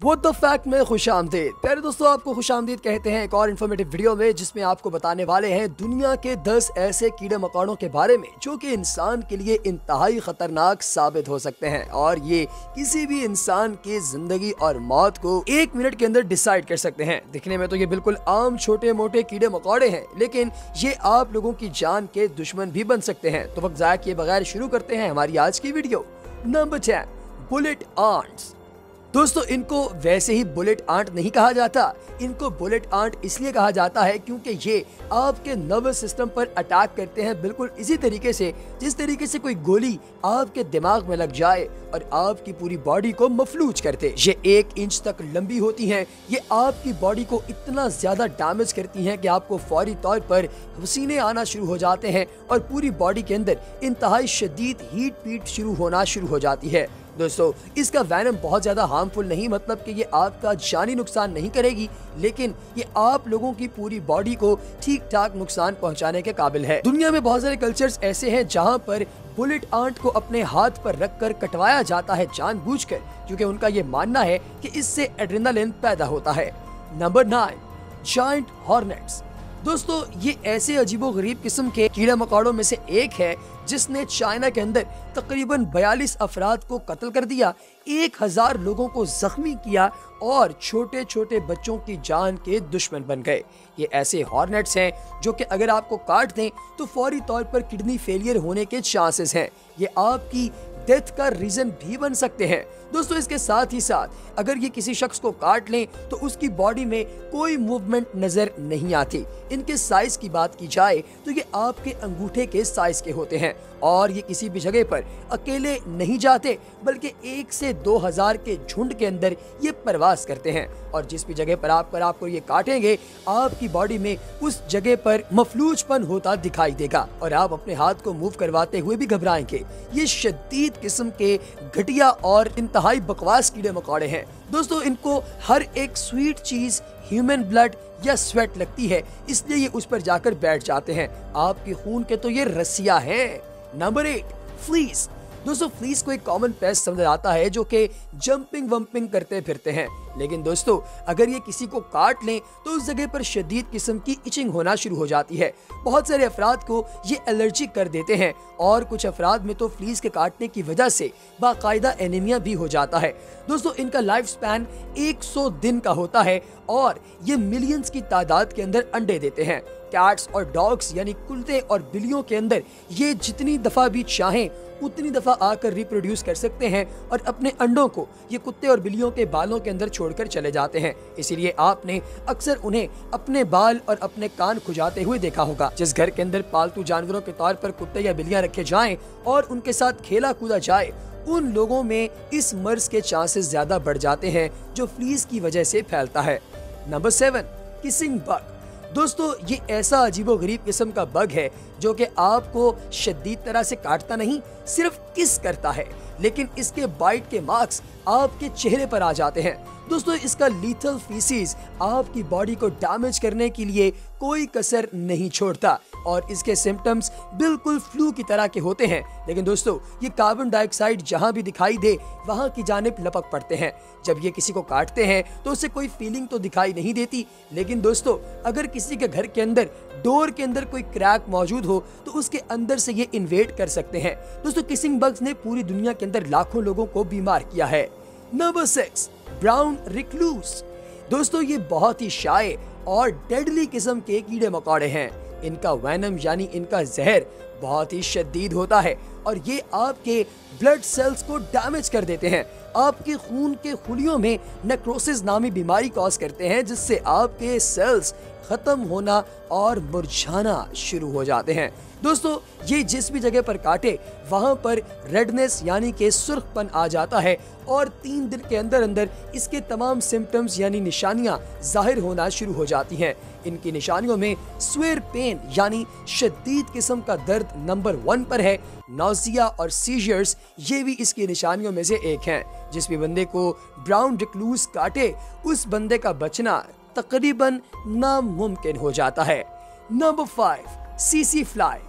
वो the fact में खुश आमदीद प्यारे दोस्तों, आपको खुश आमदीद कहते हैं एक और इन्फॉर्मेटिव वीडियो में, जिसमें आपको बताने वाले हैं दुनिया के 10 ऐसे कीड़े मकौड़ों के बारे में, जो कि इंसान के लिए इंतहाई खतरनाक साबित हो सकते हैं। और ये किसी भी इंसान की ज़िंदगी और मौत को एक मिनट के अंदर डिसाइड कर सकते हैं। दिखने में तो ये बिल्कुल आम छोटे मोटे कीड़े मकौड़े हैं, लेकिन ये आप लोगों की जान के दुश्मन भी बन सकते हैं। तो वक्त जाया किए बगैर शुरू करते हैं हमारी आज की वीडियो नंबर छह बुलेट आंट्स दोस्तों, इनको वैसे ही बुलेट आंट नहीं कहा जाता। इनको बुलेट आंट इसलिए कहा जाता है क्योंकि ये आपके नर्वस सिस्टम पर अटैक करते हैं बिल्कुल इसी तरीके से, जिस तरीके से कोई गोली आपके दिमाग में लग जाए और आपकी पूरी बॉडी को मफलूज करते ये एक इंच तक लंबी होती हैं, ये आपकी बॉडी को इतना ज़्यादा डैमेज करती हैं कि आपको फौरी तौर पर पसीने आना शुरू हो जाते हैं और पूरी बॉडी के अंदर इंतहाई शदीद हीट पीट शुरू होना शुरू हो जाती है। दोस्तों, इसका वैनम बहुत ज़्यादा हार्मफुल नहीं मतलब कि ये आपका जानी नुकसान नहीं करेगी, लेकिन ये आप लोगों की पूरी बॉडी को ठीक ठाक नुकसान पहुँचाने के काबिल है। दुनिया में बहुत सारे कल्चर्स ऐसे हैं जहाँ पर बुलेट आंट को अपने हाथ पर रखकर कटवाया जाता है जानबूझकर, क्योंकि उनका ये मानना है कि इससे एड्रेनालिन पैदा होता है। नंबर नाइन जॉइंट हॉर्नेट्स दोस्तों, ये ऐसे अजीबो गरीब किस्म के कीड़ा मकोड़ों में से एक है जिसने चाइना के अंदर तकरीबन 42 अफराद को कत्ल कर दिया, एक हज़ार लोगों को जख्मी किया और छोटे छोटे बच्चों की जान के दुश्मन बन गए। ये ऐसे हॉर्नेट्स हैं जो कि अगर आपको काट दें तो फौरी तौर पर किडनी फेलियर होने के चांसेस हैं। ये आपकी डेथ का रीजन भी बन सकते हैं। दोस्तों, इसके साथ ही साथ, अगर ये किसी शख्स को काट लें तो उसकी बॉडी में कोई मूवमेंट नज़र नहीं आती। इनके साइज़ की बात की जाए तो ये आपके अंगूठे के साइज़ के होते हैं। और ये किसी भी जगह पर अकेले नहीं जाते, बल्कि एक से दो हज़ार के झुंड के अंदर ये प्रवास करते हैं। और जिस भी जगह पर आप, पर आपको ये काटेंगे, आपकी बॉडी में उस जगह पर मफलूजपन होता दिखाई देगा। और आप अपने हाथ को मूव करवाते हुए भी घबराएँगे। ये शदीद किस्म के घटिया और इंतहाई बकवास कीड़े मकौड़े हैं। दोस्तों, इनको हर एक स्वीट चीज़ ह्यूमन ब्लड या स्वेट लगती है, इसलिए ये उस पर जाकर बैठ जाते हैं। आपके खून के तो ये रस्सिया है। नंबर एट फ्लीस दोस्तों फ्लीस को एक कॉमन पेस्ट समझा जाता है जो कि जंपिंग वंपिंग करते फिरते हैं। लेकिन दोस्तों, अगर ये किसी को काट लें तो उस जगह पर शदीद किस्म की इचिंग होना शुरू हो जाती है। बहुत सारे अफराद को ये एलर्जी कर देते हैं और कुछ अफराद में तो फ्लीस के काटने की वजह से बाकायदा एनीमिया भी हो जाता है। दोस्तों, इनका लाइफ स्पैन 100 दिन का होता है और ये मिलियंस की तादाद के अंदर अंडे देते हैं। कैट्स और डॉग्स यानी कुत्ते और बिल्लियों के अंदर ये जितनी दफ़ा भी चाहें, उतनी दफ़ा आकर रिप्रोड्यूस कर सकते हैं और अपने अंडों को, ये कुत्ते और बिल्लियों के बालों के अंदर छोड़कर चले जाते हैं। इसीलिए आपने अक्सर उन्हें अपने बाल और अपने कान खुजाते हुए देखा होगा। जिस घर के अंदर पालतू जानवरों के तौर पर कुत्ते या बिल्लियाँ रखे जाएँ और उनके साथ खेला कूदा जाए, उन लोगों में इस मर्ज के चांसेस ज़्यादा बढ़ जाते हैं, जो फ्लीज की वजह से फैलता है। नंबर सेवन किसिंग बग दोस्तों, ये ऐसा अजीबो गरीब किस्म का बग है जो कि आपको शदीद तरह से काटता नहीं, सिर्फ़ किस करता है। लेकिन इसके बाइट के मार्क्स आपके चेहरे पर आ जाते हैं। दोस्तों, इसका लीथल फीसीज आपकी बॉडी को डैमेज करने के लिए कोई कसर नहीं छोड़ता। और इसके सिम्टम्स बिल्कुल फ्लू की तरह के होते हैं। लेकिन दोस्तों, ये कार्बन डाइऑक्साइड जहाँ भी दिखाई दे, वहाँ की जानब लपक पड़ते हैं। जब ये किसी को काटते हैं तो उसे कोई फीलिंग तो दिखाई नहीं देती। लेकिन दोस्तों, अगर किसी के घर के अंदर डोर के अंदर कोई क्रैक मौजूद हो तो उसके अंदर से ये इन्वेट कर सकते हैं। दोस्तों किसिंग बग्स ने पूरी दुनिया के अंदर लाखों लोगों को बीमार किया है। नंबर सिक्स ब्राउन रिक्लूस दोस्तों, ये बहुत ही शाये और डेडली किस्म के कीड़े मकोड़े हैं। इनका वैनम यानी इनका जहर बहुत ही शदीद होता है और ये आपके ब्लड सेल्स को डैमेज कर देते हैं। आपके खून के खुलियों में नेक्रोसिस नामी बीमारी कॉज करते हैं, जिससे आपके सेल्स खत्म होना और मुरझाना शुरू हो जाते हैं। दोस्तों, ये जिस भी जगह पर काटे, वहाँ पर रेडनेस यानी के सुर्खपन आ जाता है और तीन दिन के अंदर अंदर इसके तमाम सिम्टम्स यानी निशानियाँ ज़ाहिर होना शुरू हो जाती हैं। इनकी निशानियों में स्वेर पेन यानी शदीद किस्म का दर्द नंबर वन पर है नौजिया और सीजर्स ये भी इसकी निशानियों में से एक हैं। जिस भी बंदे को ब्राउन डिक्लूस काटे, उस बंदे का बचना तकरीबन नामुमकिन हो जाता है। नंबर फाइव सीसी फ्लाई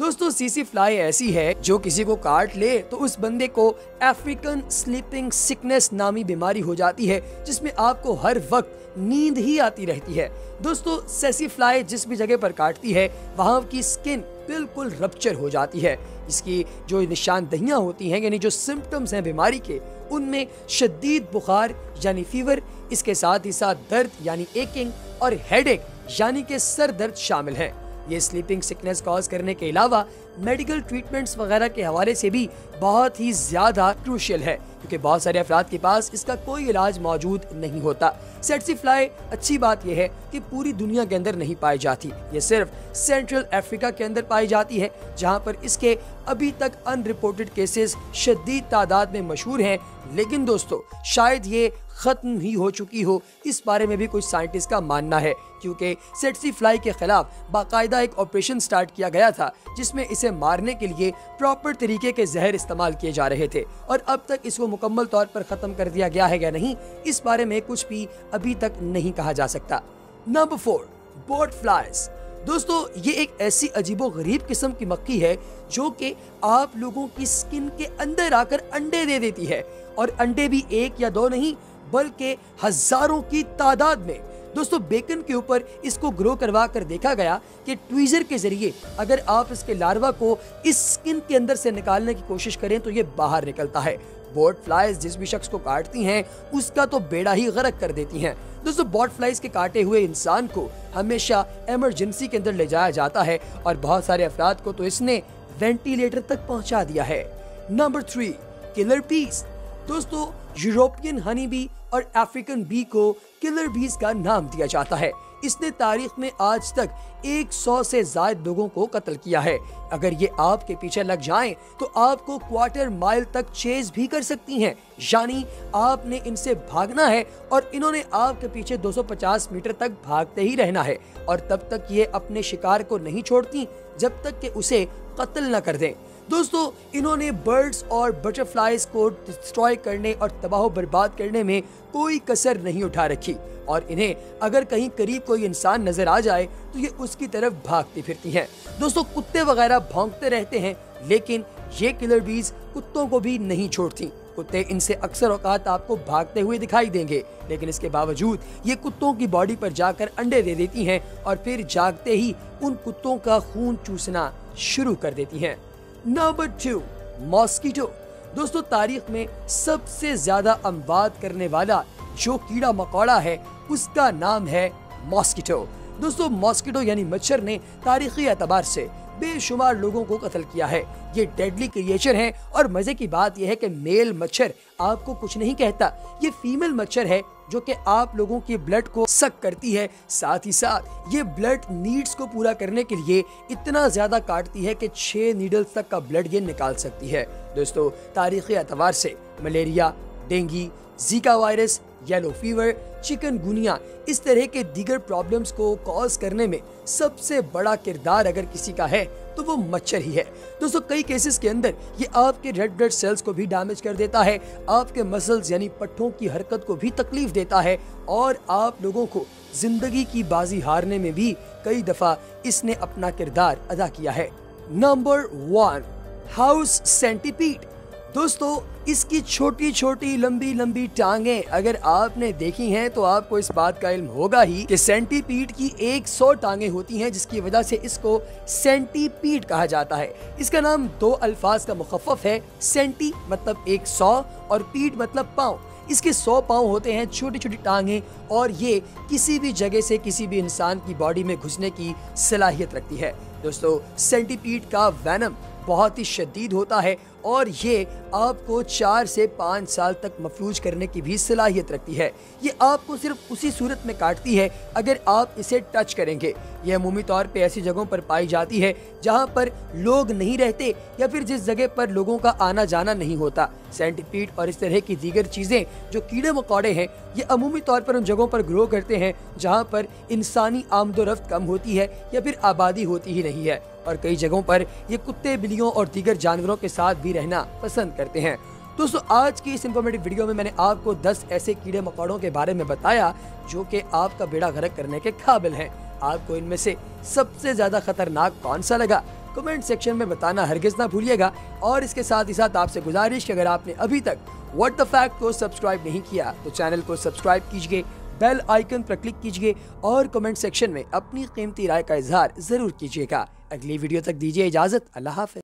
दोस्तों सीसी फ्लाई ऐसी है जो किसी को काट ले तो उस बंदे को अफ्रीकन स्लीपिंग सिकनेस नामी बीमारी हो जाती है, जिसमें आपको हर वक्त नींद ही आती रहती है। दोस्तों सेसी फ्लाई जिस भी जगह पर काटती है, वहाँ की स्किन बिल्कुल रप्चर हो जाती है। इसकी जो निशानदहियाँ होती हैं, यानी जो सिम्टम्स हैं बीमारी के, उनमें शदीद बुखार, यानी फीवर इसके साथ ही साथ दर्द यानी एकिंग और हेडेक यानी के सर दर्द शामिल है। ये स्लीपिंग सिकनेस कॉज करने के अलावा मेडिकल ट्रीटमेंट्स वगैरह के हवाले से भी बहुत ही ज़्यादा क्रूशियल है। क्योंकि बहुत सारे अफराद के पास इसका कोई इलाज मौजूद नहीं होता। सेट्सी फ्लाई, अच्छी बात यह है कि पूरी दुनिया के अंदर नहीं पाई जाती। ये सिर्फ़ सेंट्रल अफ्रीका के अंदर पाई जाती है, जहाँ पर इसके अभी तक अनरिपोर्टेड केसेस शदीद तादाद में मशहूर हैं। लेकिन दोस्तों, शायद ये खत्म ही हो चुकी हो। इस बारे में भी कुछ साइंटिस्ट का मानना है, क्योंकि सेट्सी फ्लाई के खिलाफ बाकायदा एक ऑपरेशन स्टार्ट किया गया था, जिसमें इसे मारने के लिए प्रॉपर तरीके के जहर इस्तेमाल किए जा रहे थे। और अब तक इसको मुकम्मल तौर पर खत्म कर दिया गया है या नहीं, इस बारे में कुछ भी अभी तक नहीं कहा जा सकता। नंबर फोर बोट फ्लाइज दोस्तों, ये एक ऐसी अजीबो गरीब किस्म की मक्खी है जो कि आप लोगों की स्किन के अंदर आकर अंडे दे देती है। और अंडे भी एक या दो नहीं, बल्कि हज़ारों की तादाद में दोस्तों बेकन के ऊपर इसको ग्रो करवा कर देखा गया कि ट्वीजर के ज़रिए अगर आप इसके लार्वा को इस स्किन के अंदर से निकालने की कोशिश करें तो ये बाहर निकलता है। बोट फ्लाइज जिस भी शख्स को काटती हैं, उसका तो बेड़ा ही गरक कर देती हैं। दोस्तों बॉट फ्लाइज के काटे हुए इंसान को हमेशा इमरजेंसी के अंदर ले जाया जाता है और बहुत सारे अफराद को तो इसने वेंटिलेटर तक पहुँचा दिया है। नंबर थ्री किलर पीस दोस्तों यूरोपियन हनी बी और अफ्रीकन बी को किलर बीस का नाम दिया जाता है। इसने तारीख में आज तक 100 से ज़्यादा लोगों को कत्ल किया है। अगर ये आपके पीछे लग जाएँ तो आपको क्वार्टर माइल तक चेज भी कर सकती हैं। यानी आपने इनसे भागना है और इन्होंने आपके पीछे 250 मीटर तक भागते ही रहना है। और तब तक ये अपने शिकार को नहीं छोड़ती, जब तक कि उसे कत्ल न कर दें। दोस्तों, इन्होंने बर्ड्स और बटरफ्लाइज को डिस्ट्रॉय करने और तबाह बर्बाद करने में कोई कसर नहीं उठा रखी। और इन्हें अगर कहीं करीब कोई इंसान नज़र आ जाए तो ये उसकी तरफ़ भागती फिरती हैं। दोस्तों, कुत्ते वगैरह भौंकते रहते हैं, लेकिन ये किलर बीज कुत्तों को भी नहीं छोड़ती। कुत्ते इनसे अक्सर औकात आपको भागते हुए दिखाई देंगे, लेकिन इसके बावजूद ये कुत्तों की बॉडी पर जाकर अंडे दे देती हैं और फिर जागते ही उन कुत्तों का खून चूसना शुरू कर देती हैं। Number two, mosquito. दोस्तों, तारीख में सबसे ज़्यादा अमवाद करने वाला जो कीड़ा मकोड़ा है, उसका नाम है मॉस्किटो। दोस्तों, मॉस्किटो यानी मच्छर ने तारीखी एतबार से बेशुमार लोगों को कत्ल किया है। ये डेडली क्रिएचर है और मज़े की बात यह है कि मेल मच्छर आपको कुछ नहीं कहता। ये फीमेल मच्छर है जो कि आप लोगों की ब्लड को सक करती है। साथ ही साथ ये ब्लड नीड्स को पूरा करने के लिए इतना ज़्यादा काटती है कि छह नीडल्स तक का ब्लड ये निकाल सकती है। दोस्तों, तारीखी एतवार से malaria, dengue Zika virus yellow fever chikungunya इस तरह के दीगर प्रॉब्लम्स को कॉज करने में सबसे बड़ा किरदार अगर किसी का है तो वो मच्छर ही है। दोस्तों, कई केसेस के अंदर ये आपके रेड ब्लड सेल्स को भी डैमेज कर देता है, आपके मसल्स यानी पट्टों की हरकत को भी तकलीफ़ देता है, और आप लोगों को ज़िंदगी की बाजी हारने में भी कई दफ़ा इसने अपना किरदार अदा किया है। नंबर वन हाउस सेंटीपीड दोस्तों, इसकी छोटी छोटी लंबी लंबी टांगे अगर आपने देखी हैं तो आपको इस बात का इल्म होगा ही कि सेंटीपीड की 100 टांगे होती हैं, जिसकी वजह से इसको सेंटीपीड कहा जाता है। इसका नाम दो अल्फाज का मुखफ़ है, सेंटी मतलब 100 और पीड मतलब पाँव। इसके सौ पाँव होते हैं छोटी छोटी टांगे और ये किसी भी जगह से किसी भी इंसान की बॉडी में घुसने की सलाहियत रखती है। दोस्तों, सेंटीपीड का वैनम बहुत ही शदीद होता है और ये आपको चार से पाँच साल तक मफलूज करने की भी सलाहियत रखती है। ये आपको सिर्फ़ उसी सूरत में काटती है, अगर आप इसे टच करेंगे। ये अमूमी तौर पे ऐसी जगहों पर पाई जाती है जहाँ पर लोग नहीं रहते या फिर जिस जगह पर लोगों का आना जाना नहीं होता। सेंटीपीड और इस तरह की दीगर चीज़ें जो कीड़े मकौड़े हैं, ये अमूमी तौर पर उन जगहों पर ग्रो करते हैं जहाँ पर इंसानी आमदोरफ्त कम होती है या फिर आबादी होती ही नहीं है। और कई जगहों पर ये कुत्ते, बिल्लियों और दीगर जानवरों के साथ भी रहना पसंद करते हैं। दोस्तों, आज की इस इन्फॉर्मेटिव वीडियो में मैंने आपको 10 ऐसे कीड़े मकोड़ों के बारे में बताया, जो कि आपका बेड़ा गर्क करने के काबिल हैं। आपको इनमें से सबसे ज़्यादा खतरनाक कौन सा लगा? कमेंट सेक्शन में बताना हरगिज ना भूलिएगा। और इसके साथ ही साथ आपसे गुजारिश कि अगर आपने अभी तक व्हाट द फैक्ट को सब्सक्राइब नहीं किया तो चैनल को सब्सक्राइब कीजिए। बेल आइकन पर क्लिक कीजिए और कमेंट सेक्शन में अपनी कीमती राय का इजहार ज़रूर कीजिएगा। अगली वीडियो तक दीजिए इजाज़त, अल्लाह हाफिज।